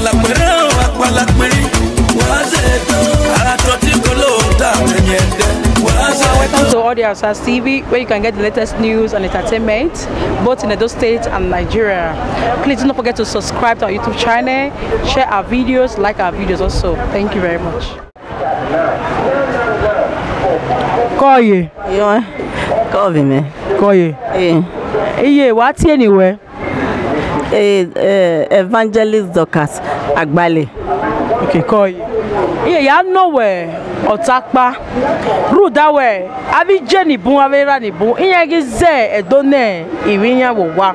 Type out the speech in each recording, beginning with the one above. àpàlàpẹ̀rẹ̀ àpàlàpẹ̀rẹ̀ wàá ṣe ètò àtọ̀ tí kò lóòótọ́ àtẹ̀yìn ẹ̀dẹ́ wàá Welcome to Audio Osa's TV, where you can get the latest news and entertainment, both in Edo State and Nigeria. Please do not forget to subscribe to our YouTube channel, share our videos, like our videos also. Thank you very much. Koye. Yeah. Koye, man. Koye. Yeah. Yeah, what's anywhere? Eh, eh, evangelist dorcas àgbálẹ̀. okay kọ́ yìí. iye yà á Otakpa rudawe abije ni bun avera ni bun inye gi ze edone irinya wowa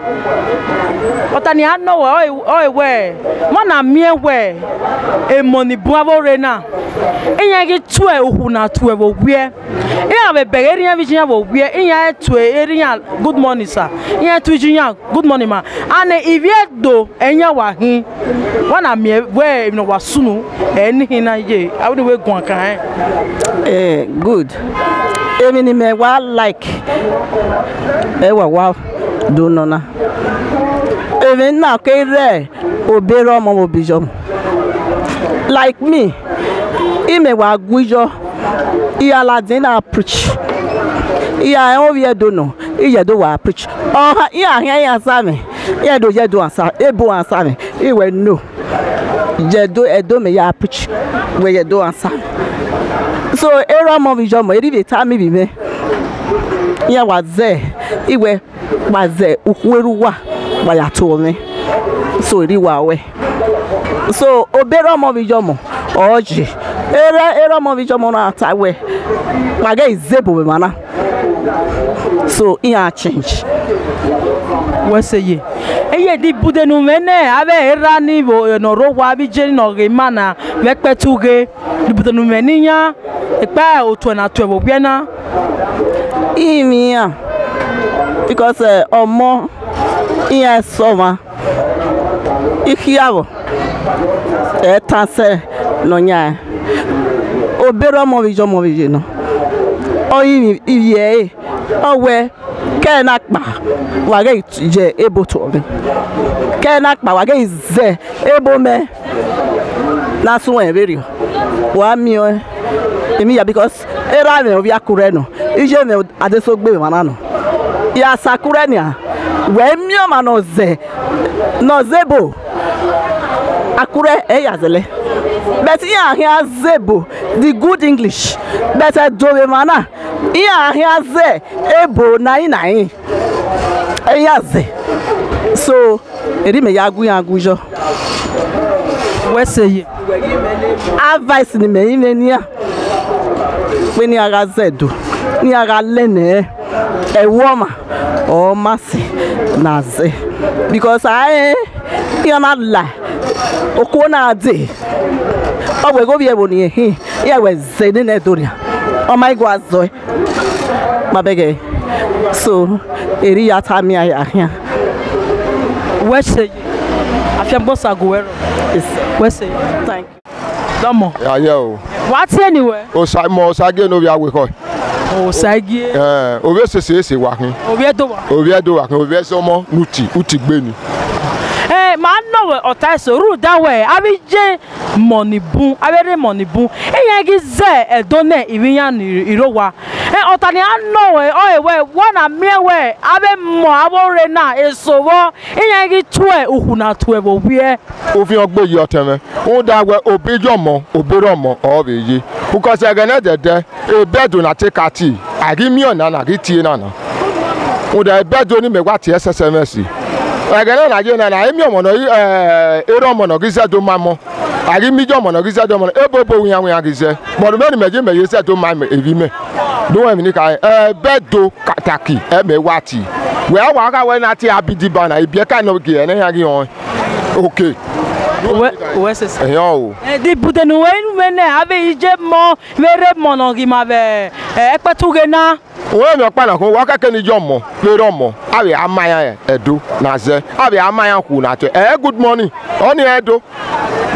otani anowe oewe mana miewe emo ni bun avore na inye gi tue ohu na tue wowie inye be bege erinya vijinya wowie inye tue erinya good morning sir inye tue jinya good morning ma ane ivie do enya wahin wana miewe no wasunu enihin na ye awuni we gwan kan eh Eh, good. Èmi ni me wa like. E wa wa do nona. Èmi na ke re obere ọmọ mo bijo. Like me. I me wa gujo. I aladin na preach. I a enwe do no. I yedo wa preach. Oh, i a hen ya sa me. Yedo yedo ansa. Ebo ansa me. I we no. Yedo edo me ya preach. We yedo ansa so era mọvijọmọ eribe ta mibi me ya waze iwe waze ukweruwa wayatome so wa we so obere ọmọvijọmọ Oji era era ọmọvijọmọ na-ata we maga izebube mana so ihe a change weseye eye di bude nu me ne abe era ni bo no ro wa bi je no ge mana ve pe tu ge di bude nu me ni nya e pa o tu na tu e bo gbe na i mi ya because eh, ọmọ iya so ma ihiabo e ta se no nya e. obere ọmọ bi jo mo bi je no o i mi iye ọwẹ Kee na kpa wage je ebo tole kena kpa wage ze ebo me na suwa eberio wa mi o emi ya because era na obi akure no ije na adesogbe mana no ya sakure ni a wee mi o ma no ze no zebo akure eyazele but I hear zebo the good english but edobe mana ihe ahịa ze ebo na ị na ị ihe ze so erime ya agụ ya agụ jọ weseghi advice ni me ime ni ya pe ni ara zedo ni ara lene A woman. or masi na ze because i you're not lie okwona dị ogwe gobi eboni ehi ya we zeni na edoria ọma e. igwe azụ mabege so eri ya ya ahịa afia mbosa guwero wese thank you domo ya ya o wati anywhere o sa mo sa ya obi obi nuti uti ma no we otaiso ru that way abi je money bun abere money bun iyan gi ze edone ibiyan irowa e otani ano we o ewe wona miewe abe mo abore na esowo iyan gi tue na tue bo wie ofin ọgbọ yi oteme o da we obejomo oberomo o be yi because agene dede ebedo na tikati agimiona na gitie na na o da ebedo ni megwa ti sms ɛgɛrɛ na gye na na emi ɔmɔnɔ yi ɛɛ ero ɔmɔnɔ kisɛ to ma mɔ ari mi jɔ ɔmɔnɔ kisɛ to mɔ ebo bo wuya wuya kisɛ mɔdumɛ ni mɛdze mɛ yesɛ to ma evi mɛ do wɛmi ni ka ɛɛ bɛ do kataki ɛmɛ wati wɛ awa aka wɛ na ti abidi ba na ebiɛ ka nɔ geyɛ ne yagi wɔn ok. wɛ sɛsɛ ɛyɔ o. ɛdi butenu wɛ nu mɛ nɛ abe yi dze mɔ mɛ re mɔnɔ gima bɛ ɛkpɛtu gena. onye mi ọkpa na akụ waka kene ije ọmọ kpere ọmọ awi amanya edo na ze awi amanya kwu na atụ ee eh, good morning ọnị edo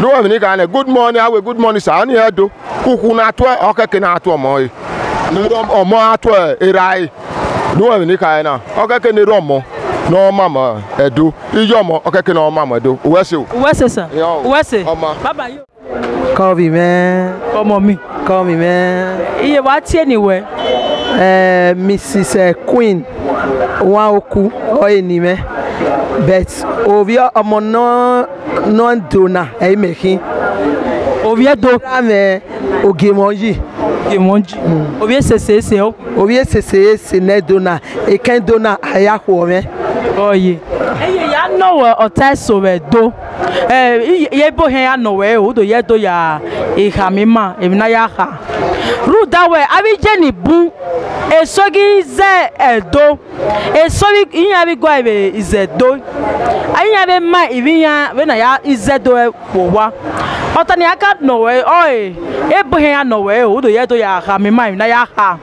n'oge ni ka na good morning awe good morning sa ọnị edo ukwu na atụ e, ọka kene atụ ọmọ yi e. ọmọ atụ e, ere anyị n'oge ni ka na ọka kene ere ọmọ n'ọma ma edo ije ọmọ ọka kene ọma ma edo uwese o uwese sa uwese ọma kọ́ mi mẹ́ kọ́ mọ mi iye wa tiẹ̀ ni wẹ́. uh, mrs uh, queen nwaoku me, but ovia ọmọ náà náà dona ẹyìn mẹkin. ovia do. ramẹ eh, ogemọ yìí. ogemọ yìí. Hmm. ovia sese ese o. ovia sese ese nẹ dona eken dona ayahu ọmẹ. ọyẹ eye ya nọwọ ọtá ẹsọ rẹ do ẹ yẹ bó hẹ ya nọwọ ẹ o do yẹ do ya ìhà mímà èmi náà yà hà rúdà wẹ abijẹ nìbú esogi zɛ ɛdo esogi yinya bi gɔ ibe izɛ do ayinya ma ibi nya na ya izɛ do e wɔ wa ɔtani aka nɔwɛ ɔye ebohe ya nɔwɛ o do yɛ do ya ha mi ma na ya ha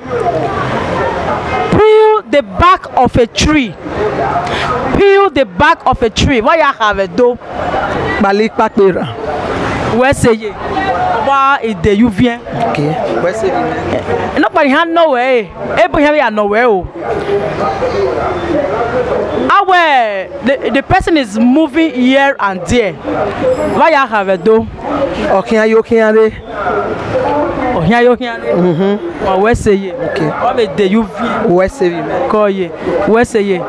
peel the back of a tree peel the back of a tree wa ya have bɛ do. kpali kpakpe Où est-ce que Wa ide yu vien. Ok. Où est-ce que Non pas rien non ouais. Et pas rien non ouais oh. Ah ouais, the, the person is moving here and there. Why I have a door? Okay, are you okay? ọ̀hìn ayé ọ̀hìn ayé wà wẹ́sẹ̀ yẹ ọ̀bẹ dè yú fi wẹ́sẹ̀ yẹ kọ́ yẹ Where say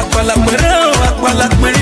àpàlàpẹ̀rẹ̀ Okay.